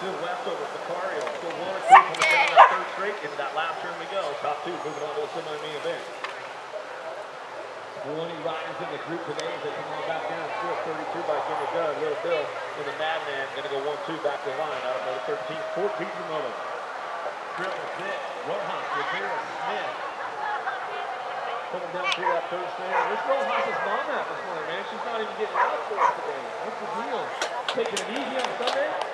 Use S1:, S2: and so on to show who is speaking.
S1: Still West over Sicario. Still one or two coming down that third straight. Into that last turn we go. Top two moving on to the semi-main event. 20 riders in the group today as they come on back down. Still 32 by Jimmy Dunn. Little Bill in the Madman. Going to go 1-2 back to line out of number 13. 14 from Triple Triple six. Rojas, Rivera, Smith. Coming down through that third stand. Where's Rojas' mom at this morning, man? She's not even getting out for us today. What's the deal? Taking it easy on Sunday?